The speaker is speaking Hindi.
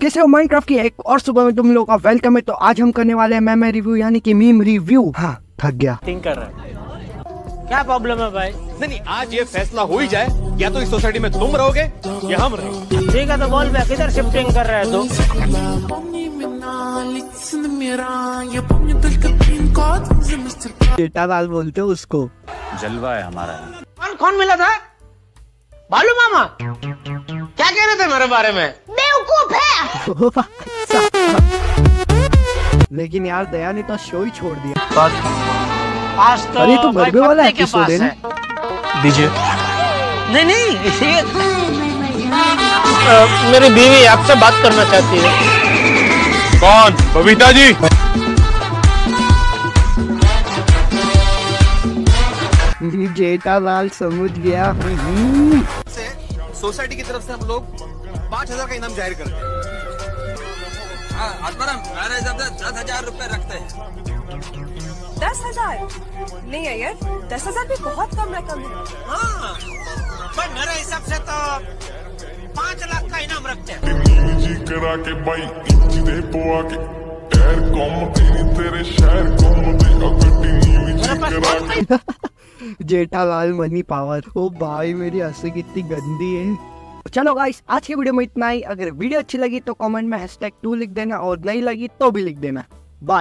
कैसे हो माइनक्राफ्ट की? एक और सुबह में तुम लोग का वेलकम है तो आज हम करने वाले हैं मैं रिव्यू यानी कि मीम रिव्यू हाँ थक गया। थिंक कर रहा है। क्या प्रॉब्लम है भाई? नहीं नहीं आज ये फैसला हो ही जाए। या तो इस सोसाइटी में तुम रहोगे या हम रहोगे ठीक है तो बोल मैं किधर शिफ्टिंग कर रहे हो तुम? बोलते हो उसको। जलवा है हमारा। कौन कौन मिला था? बालू मामा? क्या कह रहे थे मेरे बारे में? लेकिन यार दया ने तो शो ही छोड़ दिया। आज तो अरे, तो गरबे वाला है ना? है। नहीं नहीं ये मेरी बीवी आपसे बात करना चाहती है। कौन? बबीता जी। जेठालाल समझ गया। सोसाइटी की तरफ़ से हम लोग पाँच हज़ार का इनाम ज़ाहिर करते हाँ, दस हज़ार रुपए रखते हैं। दस हज़ार? नहीं अयर दस हज़ार भी बहुत कम रकम है। हाँ मेरे हिसाब से तो पाँच लाख का इनाम रखते हैं। करा के भाई दे पोआ के पैर कम तेरी तेरे शहर कम दे अगटी नीवी जी करा के। जेठालाल मनी पावर ओ भाई मेरी हँसी कितनी गंदी है। चलो गाइस आज के वीडियो में इतना ही। अगर वीडियो अच्छी लगी तो कमेंट में हैशटैग टू लिख देना और नहीं लगी तो भी लिख देना। बाय